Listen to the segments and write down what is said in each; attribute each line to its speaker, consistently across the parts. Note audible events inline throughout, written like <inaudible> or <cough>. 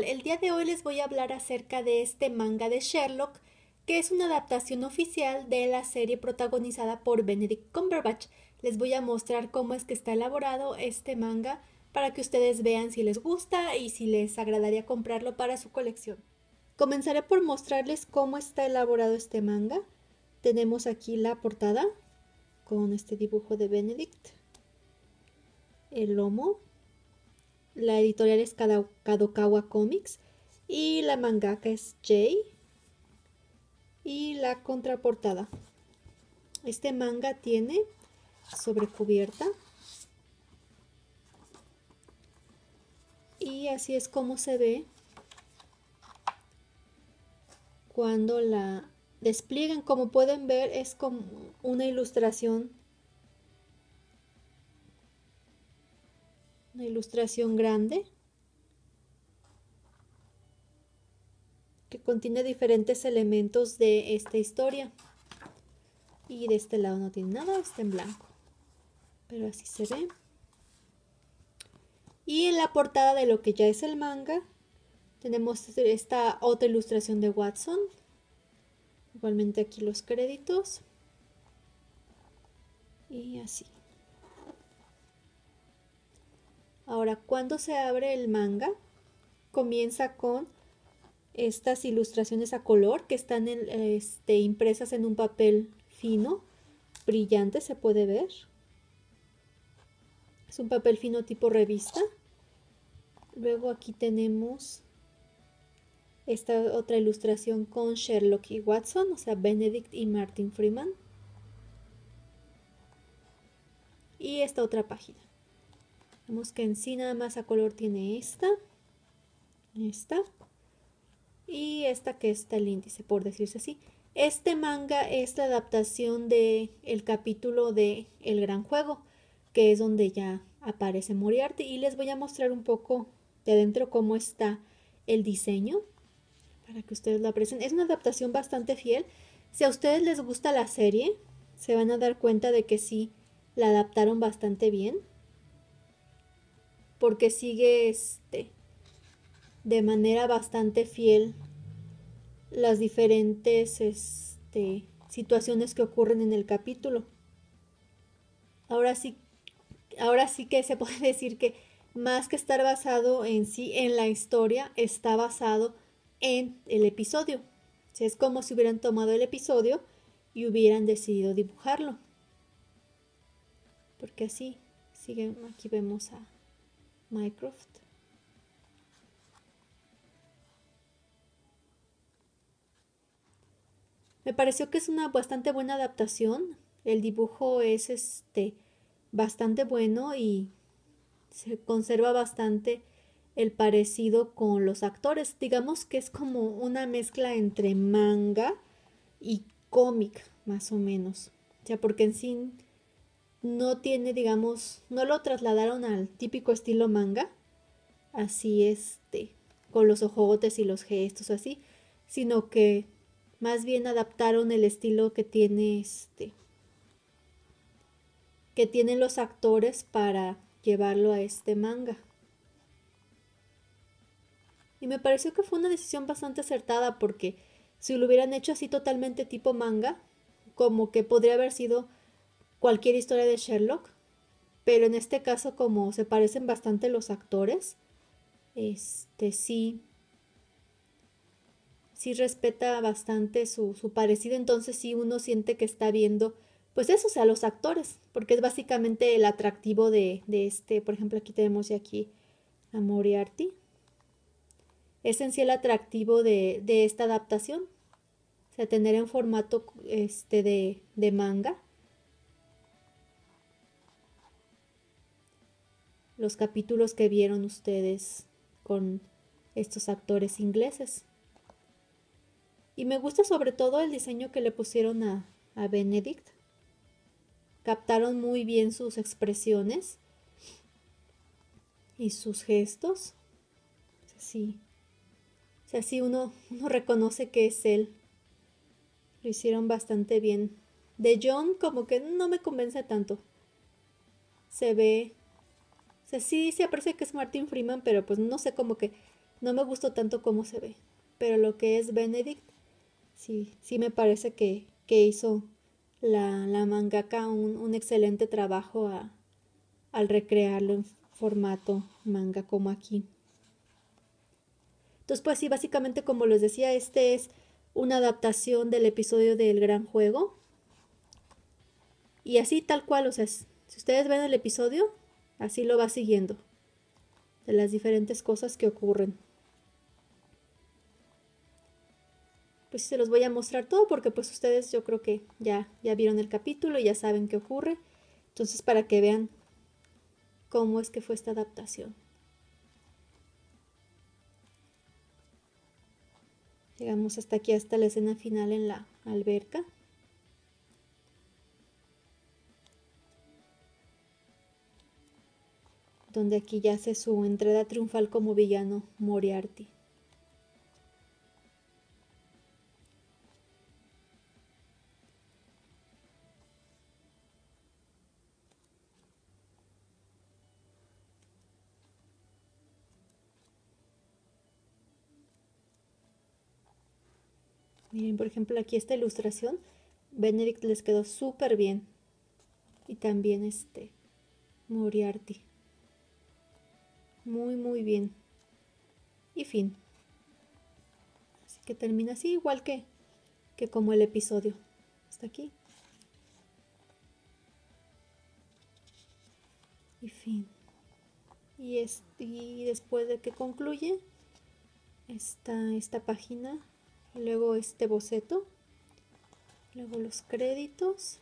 Speaker 1: El día de hoy les voy a hablar acerca de este manga de Sherlock, que es una adaptación oficial de la serie protagonizada por Benedict Cumberbatch. Les voy a mostrar cómo es que está elaborado este manga para que ustedes vean si les gusta y si les agradaría comprarlo para su colección. Comenzaré por mostrarles cómo está elaborado este manga. Tenemos aquí la portada con este dibujo de Benedict, el lomo, la editorial es Kadokawa Comics y la mangaka es Jay y la contraportada. Este manga tiene sobrecubierta y así es como se ve cuando la despliegan. Como pueden ver es como una ilustración ilustración grande que contiene diferentes elementos de esta historia. Y de este lado no tiene nada, está en blanco. Pero así se ve. Y en la portada de lo que ya es el manga, tenemos esta otra ilustración de Watson. Igualmente aquí los créditos. Y así. Ahora, cuando se abre el manga, comienza con estas ilustraciones a color que están este, impresas en un papel fino, brillante, se puede ver. Es un papel fino tipo revista. Luego aquí tenemos esta otra ilustración con Sherlock y Watson, o sea, Benedict y Martin Freeman. Y esta otra página. Vemos que en sí nada más a color tiene esta, esta y esta que está el índice, por decirse así. Este manga es la adaptación de el capítulo de El Gran Juego, que es donde ya aparece Moriarty y les voy a mostrar un poco de adentro cómo está el diseño para que ustedes lo aprecien. Es una adaptación bastante fiel. Si a ustedes les gusta la serie, se van a dar cuenta de que sí la adaptaron bastante bien porque sigue este de manera bastante fiel las diferentes este, situaciones que ocurren en el capítulo. Ahora sí, ahora sí que se <laughs> puede decir que más que estar basado en sí, en la historia, está basado en el episodio. es como si hubieran tomado el episodio y hubieran decidido dibujarlo. Porque así, sigue, aquí vemos a, Minecraft. Me pareció que es una bastante buena adaptación. El dibujo es este bastante bueno y se conserva bastante el parecido con los actores. Digamos que es como una mezcla entre manga y cómic, más o menos. O sea, porque en sí no tiene, digamos, no lo trasladaron al típico estilo manga, así este, con los ojotes y los gestos así, sino que más bien adaptaron el estilo que tiene este que tienen los actores para llevarlo a este manga. Y me pareció que fue una decisión bastante acertada porque si lo hubieran hecho así totalmente tipo manga, como que podría haber sido cualquier historia de Sherlock, pero en este caso como se parecen bastante los actores, este sí, sí respeta bastante su, parecido, entonces sí uno siente que está viendo, pues eso, o sea, los actores, porque es básicamente el atractivo de, este, por ejemplo, aquí tenemos ya aquí a Moriarty, es en sí el atractivo de, de esta adaptación, o sea, tener en formato este de, de manga, los capítulos que vieron ustedes con estos actores ingleses. Y me gusta sobre todo el diseño que le pusieron a, a Benedict. Captaron muy bien sus expresiones y sus gestos. Sí. O uno, uno reconoce que es él. Lo hicieron bastante bien. De John como que no me convence tanto. Se ve sea, sí se aprecia que es Martin Freeman, pero pues no sé, como que No me gustó tanto cómo se ve, pero lo que es Benedict, sí, sí me parece que, que hizo la, la mangaka un, un excelente trabajo a, al recrearlo en formato manga como aquí. Entonces, pues sí, básicamente como les decía, este es una adaptación del episodio del gran juego. Y así tal cual, o sea, si ustedes ven el episodio, así lo va siguiendo. De las diferentes cosas que ocurren. Pues se los voy a mostrar todo porque pues ustedes yo creo que ya, ya vieron el capítulo y ya saben qué ocurre. Entonces para que vean cómo es que fue esta adaptación. Llegamos hasta aquí, hasta la escena final en la alberca. Donde aquí ya hace su entrada triunfal como villano Moriarty. Miren, por ejemplo, aquí esta ilustración, Benedict les quedó súper bien. Y también este Moriarty. Muy, muy bien. Y fin. Así que termina así, igual que, que como el episodio. Hasta aquí. Y fin. Y, y después de que concluye, está esta página luego este boceto, luego los créditos.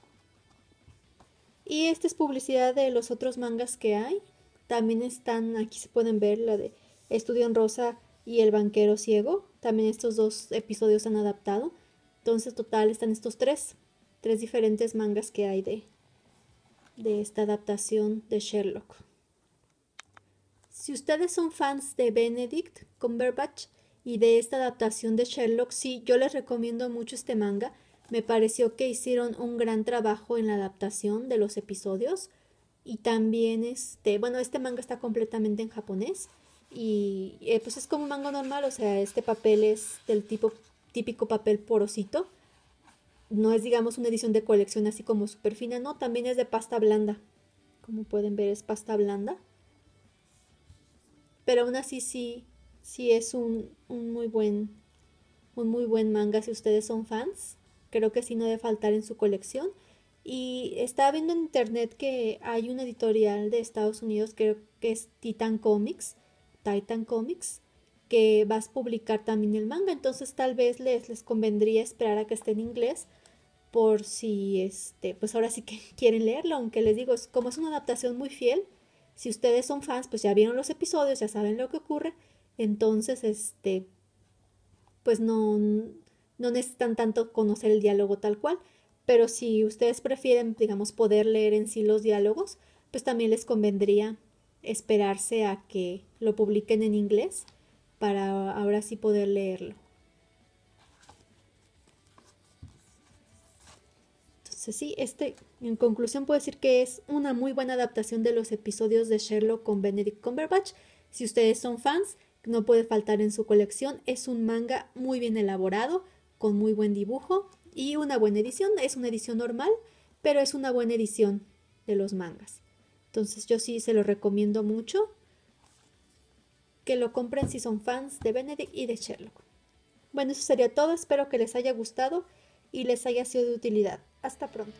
Speaker 1: Y esta es publicidad de los otros mangas que hay. También están, aquí se pueden ver la de Estudio en Rosa y El Banquero Ciego. También estos dos episodios han adaptado. Entonces, total, están estos tres, tres diferentes mangas que hay de, de esta adaptación de Sherlock. Si ustedes son fans de Benedict Cumberbatch, y de esta adaptación de Sherlock, sí, yo les recomiendo mucho este manga. Me pareció que hicieron un gran trabajo en la adaptación de los episodios. Y también este, bueno, este manga está completamente en japonés. Y eh, pues es como un manga normal, o sea, este papel es del tipo típico papel porosito. No es, digamos, una edición de colección así como súper fina, no, también es de pasta blanda. Como pueden ver, es pasta blanda. Pero aún así sí, sí es un, muy buen un muy buen manga si ustedes son fans. Creo que sí no debe faltar en su colección. Y estaba viendo en internet que hay una editorial de Estados Unidos, creo que es Titan Comics, Titan Comics, que vas a publicar también el manga. Entonces tal vez les, les convendría esperar a que esté en inglés por si este, pues ahora sí que <laughs> quieren leerlo, aunque les digo, como es una adaptación muy fiel, si ustedes son fans, pues ya vieron los episodios, ya saben lo que ocurre, entonces, este, pues no, no necesitan tanto conocer el diálogo tal cual, pero si ustedes prefieren, digamos, poder leer en sí los diálogos, pues también les convendría esperarse a que lo publiquen en inglés para ahora sí poder leerlo. Entonces sí, este en conclusión puedo decir que es una muy buena adaptación de los episodios de Sherlock con Benedict Cumberbatch. Si ustedes son fans, no puede faltar en su colección. Es un manga muy bien elaborado, con muy buen dibujo y una buena edición. Es una edición normal, pero es una buena edición de los mangas. Entonces yo sí se lo recomiendo mucho. Que lo compren si son fans de Benedict y de Sherlock. Bueno, eso sería todo. Espero que les haya gustado y les haya sido de utilidad. Hasta pronto.